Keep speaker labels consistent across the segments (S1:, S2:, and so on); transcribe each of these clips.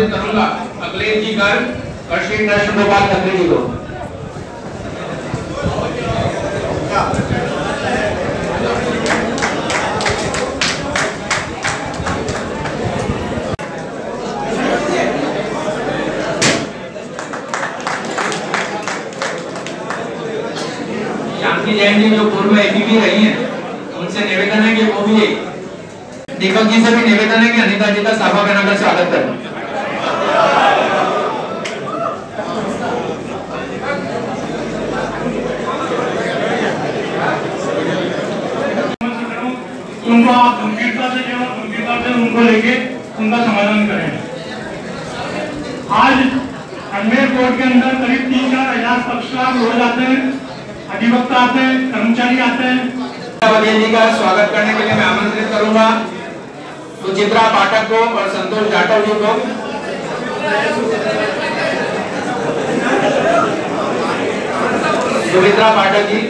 S1: आमंत्रित करूँगा। अखिलेश जी और श्री कृष्ण गोपाल खत्री जी को जैन जी पूर्व में एपीपी रही हैं, उनसे निवेदन है कि वो भी दीपक जी से भी निवेदन है कि अनिता जी का सभा बनाकर स्वागत करें।
S2: उनको आप गंभीरता से जो गंभीरता से उनको लेके उनका समाधान करें। आज अजमेर कोर्ट के अंदर करीब तीन चार हज़ार पक्षकार रोज आते हैं, अधिवक्ता आते हैं, कर्मचारी आते हैं।
S3: जी का स्वागत करने के लिए मैं आमंत्रित करूँगा। सुचित्रा पाठक को और संतोष जाटव जी को। सुमित्रा पाठक जी।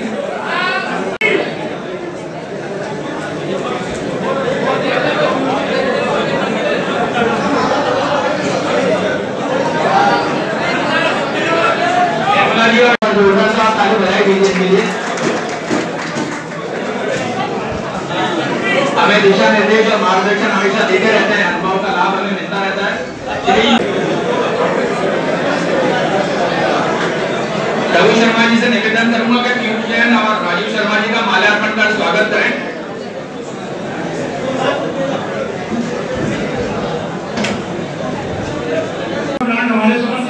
S3: हमें दिशा निर्देश और मार्गदर्शन हमेशा देते रहते हैं। अनुभव का लाभ हमें मिलता रहता है। रवि शर्मा जी से निवेदन करूँगा कि जैन और राजीव शर्मा जी का माल्यार्पण कर स्वागत करें।
S2: ब्रांड हमारे समझ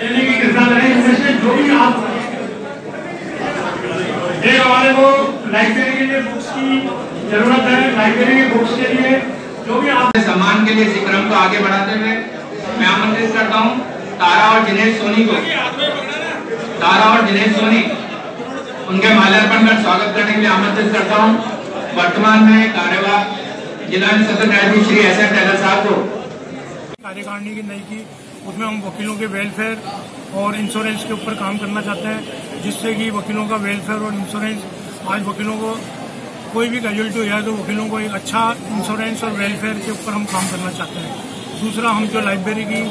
S2: लेने की कृपा करें इनमें से जो भी आप एक हमारे को लाइब्रेरी के लिए बुक्स की ज़रूरत है लाइब्रेरी की बुक्स के लिए जो भी आप
S3: सम्मान के लिए इस क्रम को आगे बढ़ाते हुए मैं आमंत्रित करता हूँ तारा और दिनेश सोनी को। तारा और दिनेश सोनी, उनके माल्यार्पण कर स्वागत करने के लिए आमंत्रित करता हूँ। वर्तमान में कार्यवाह जिला सत्र न्यायाधीश श्री एस एन टेलर साहब को।
S2: कार्यकारिणी की नई की, उसमें हम वकीलों के वेलफेयर और इंश्योरेंस के ऊपर काम करना चाहते हैं, जिससे कि वकीलों का वेलफेयर और इंश्योरेंस आज वकीलों को कोई भी कैजुअलिटी हो जाए तो वकीलों को एक अच्छा इंश्योरेंस और वेलफेयर के ऊपर हम काम करना चाहते हैं। दूसरा, हम जो लाइब्रेरी की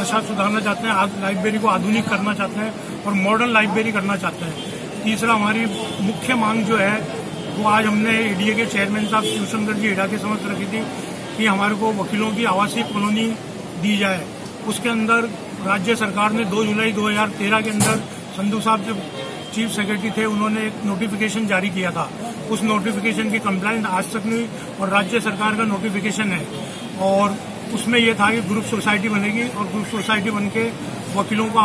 S2: दशा सुधारना चाहते हैं लाइब्रेरी को आधुनिक करना चाहते हैं और मॉडर्न लाइब्रेरी करना चाहते हैं। तीसरा, हमारी मुख्य मांग जो है, वो आज हमने एडीए के चेयरमैन साहब शिवशंकर जी हेडा के समक्ष रखी थी कि हमारे को वकीलों की आवासीय कॉलोनी दी जाए। उसके अंदर राज्य सरकार ने 2 जुलाई 2013 के अंदर संधू साहब जो चीफ सेक्रेटरी थे, उन्होंने एक नोटिफिकेशन जारी किया था। उस नोटिफिकेशन की कंप्लाइंस आज तक नहीं और राज्य सरकार का नोटिफिकेशन है। और उसमें यह था कि ग्रुप सोसाइटी बनेगी और ग्रुप सोसाइटी बन के वकीलों को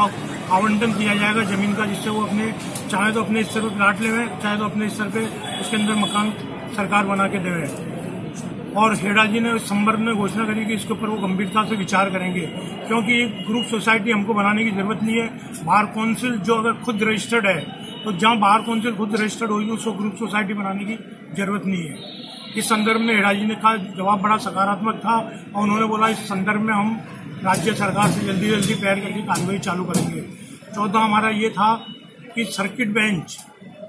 S2: आवंटन किया जाएगा ज़मीन का, जिससे वो अपने, चाहे तो अपने स्तर पर प्लाट ले चाहे तो अपने स्तर पे उसके अंदर मकान सरकार बना के देवे और हेडा जी ने संदर्भ में घोषणा करी कि इसके ऊपर वो गंभीरता से विचार करेंगे, क्योंकि ग्रुप सोसाइटी हमको बनाने की ज़रूरत नहीं है। बार काउंसिल जो अगर खुद रजिस्टर्ड है तो जहाँ बार काउंसिल खुद रजिस्टर्ड होगी, उसको ग्रुप सोसाइटी बनाने की ज़रूरत नहीं है। इस संदर्भ में हेडा जी ने कहा, जवाब बड़ा सकारात्मक था और उन्होंने बोला, इस संदर्भ में हम राज्य सरकार से जल्दी जल्दी पैर करके कार्रवाई चालू करेंगे। चौथा हमारा ये था कि सर्किट बेंच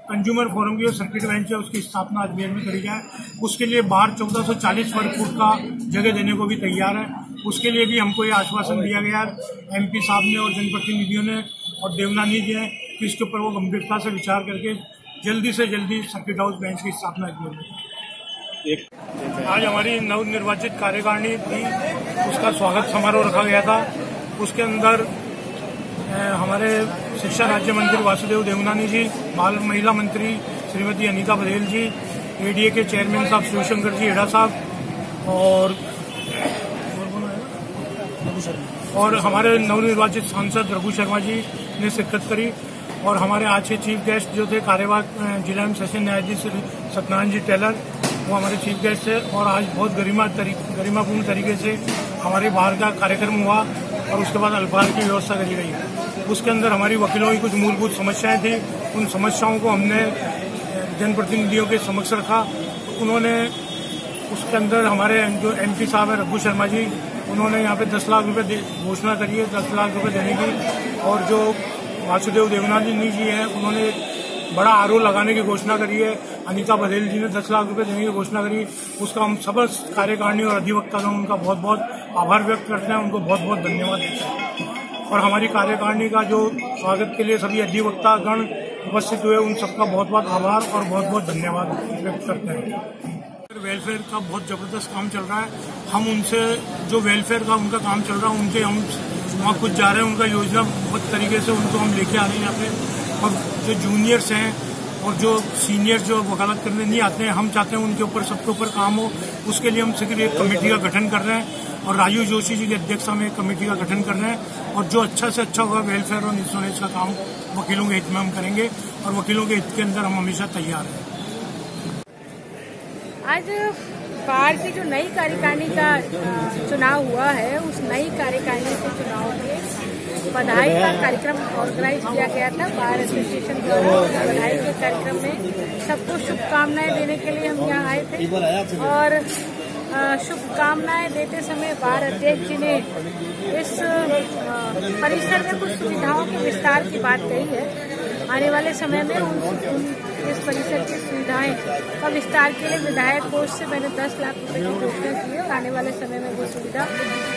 S2: कंज्यूमर फोरम की जो सर्किट बेंच है उसकी स्थापना अजमेर में करी जाए। उसके लिए बाहर 1440 वर्ग फुट का जगह देने को भी तैयार है। उसके लिए भी हमको ये आश्वासन दिया गया है। एमपी साहब ने और जनप्रतिनिधियों ने और देवनानी जी ने कि इसके ऊपर वो गंभीरता से विचार करके जल्दी से जल्दी सर्किट हाउस बेंच की स्थापना अजमेर में आज हमारी नवनिर्वाचित कार्यकारिणी थी उसका स्वागत समारोह रखा गया था। उसके अंदर हमारे शिक्षा राज्य मंत्री वासुदेव देवनानी जी बाल महिला मंत्री श्रीमती अनीता बघेल जी एडीए के चेयरमैन साहब शिवशंकर जी हेडा साहब और और हमारे नवनिर्वाचित सांसद रघु शर्मा जी ने शिरकत करी और हमारे आज के चीफ गेस्ट जो थे कार्यवाहक जिला एवं सेशन न्यायाधीश श्री सत्यनारायण जी टेलर वो हमारे चीफ गेस्ट थे और आज बहुत गरिमा तरी, गरिमापूर्ण तरीके से हमारे बाहर का कार्यक्रम हुआ और उसके बाद अल्पाहार की व्यवस्था करी गई उसके अंदर हमारी वकीलों की कुछ मूलभूत समस्याएँ थी। उन समस्याओं को हमने जनप्रतिनिधियों के समक्ष रखा। उन्होंने उसके अंदर हमारे जो एमपी साहब है, रघु शर्मा जी, उन्होंने यहाँ पे दस लाख रुपए घोषणा करी है, दस लाख रुपए देने की। और जो वासुदेव देवनानी जी जी हैं, उन्होंने बड़ा आर लगाने की घोषणा करी है। अनिता बघेल जी ने दस लाख रुपए देने की घोषणा करी। उसका हम समस्त कार्यकारिणी और अधिवक्ता का उनका बहुत बहुत आभार व्यक्त करते हैं। उनको बहुत बहुत धन्यवाद देते हैं। और हमारी कार्यकारिणी का जो स्वागत के लिए सभी अधिवक्ता गण उपस्थित हुए, उन सबका बहुत बहुत आभार और बहुत बहुत धन्यवाद व्यक्त करते हैं। वेलफेयर का बहुत ज़बरदस्त काम चल रहा है। हम उनसे, जो वेलफेयर का उनका काम चल रहा है, उनके, हम वहाँ कुछ जा रहे हैं, उनका योजना बहुत तरीके से उनको हम लेके आ रहे हैं यहाँ पे और जो जूनियर्स हैं और जो सीनियर्स जो वकालत करने नहीं आते हैं, हम चाहते हैं उनके ऊपर, सबके ऊपर काम हो। उसके लिए हम एक कमेटी का गठन कर रहे हैं। और राजीव जोशी जी की अध्यक्षता में कमेटी का गठन कर रहे हैं और जो अच्छा से अच्छा होगा वेलफेयर और इंश्योरेंस का काम वकीलों के हित में हम करेंगे और वकीलों के हित के अंदर हम हमेशा तैयार हैं।
S4: आज बार की जो नई कार्यकारिणी का चुनाव हुआ है, उस नई कार्यकारिणी के चुनाव के बधाई का कार्यक्रम ऑर्गेनाइज किया गया था। बार एसोसिएशन द्वारा बधाई के कार्यक्रम में सबको शुभकामनाएँ देने के लिए हम यहाँ आए थे। और शुभकामनाएँ देते समय बार अध्यक्ष जी ने इस परिसर में कुछ सुविधाओं के विस्तार की बात कही है। आने वाले समय में उन, इस परिसर की सुविधाएँ और विस्तार के लिए विधायक कोष से मैंने 10 लाख रुपए की घोषणा की है। और आने वाले समय में वो सुविधा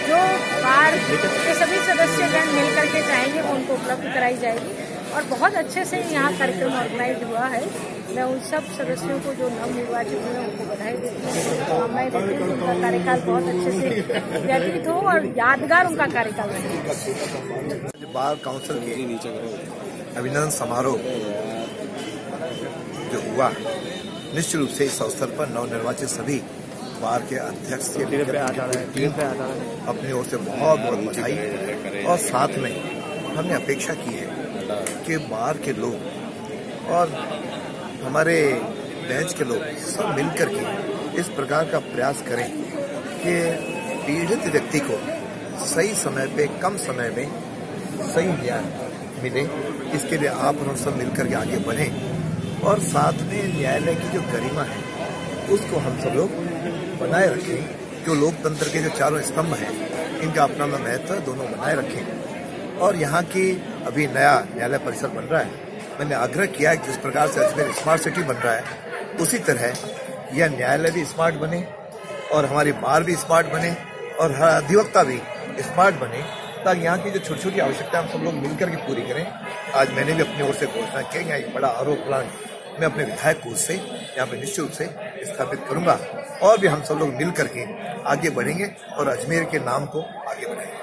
S4: जो बार के सभी सदस्यगण मिलकर के चाहेंगे उनको उपलब्ध कराई जाएगी। और बहुत अच्छे से यहाँ कार्यक्रम ऑर्गेनाइज हुआ है। मैं उन सब सदस्यों को जो नव निर्वाचित हुए उनको बधाई देती हूँ। शुभकामनाएँ देती हूँ उनका कार्यकाल बहुत अच्छे से व्यतीत हो और यादगार उनका कार्यकाल
S5: बार काउंसिल के अभिनंदन समारोह जो हुआ निश्चित रूप से इस अवसर पर नवनिर्वाचित सभी बार के अध्यक्ष के अपनी ओर से बहुत बहुत बधाई। और साथ में हमने अपेक्षा की है कि बाहर के लोग और हमारे बेंच के लोग सब मिलकर के इस प्रकार का प्रयास करें कि पीड़ित व्यक्ति को सही समय पे, कम समय में सही न्याय मिले। इसके लिए आप और हम सब मिलकर के आगे बढ़ें और साथ में न्यायालय की जो गरिमा है, उसको हम सब लोग बनाए रखें। जो लोकतंत्र के जो चारों स्तंभ हैं, इनका अपना अपना महत्व दोनों बनाए रखें। और यहाँ की अभी नया न्यायालय परिसर बन रहा है। मैंने आग्रह किया है कि जिस प्रकार से अजमेर स्मार्ट सिटी बन रहा है, उसी तरह यह न्यायालय भी स्मार्ट बने और हमारी बार भी स्मार्ट बने और हर अधिवक्ता भी स्मार्ट बने, ताकि यहाँ की जो छोटी छोटी आवश्यकता हम सब लोग मिलकर के पूरी करें। आज मैंने भी अपनी ओर से घोषणा की यहाँ एक बड़ा आरोप प्लांट मैं अपने विधायक कोष से यहाँ पे निश्चित रूप से स्थापित करूँगा और भी हम सब लोग मिल करके आगे बढ़ेंगे और अजमेर के नाम को आगे बढ़ाएँगे।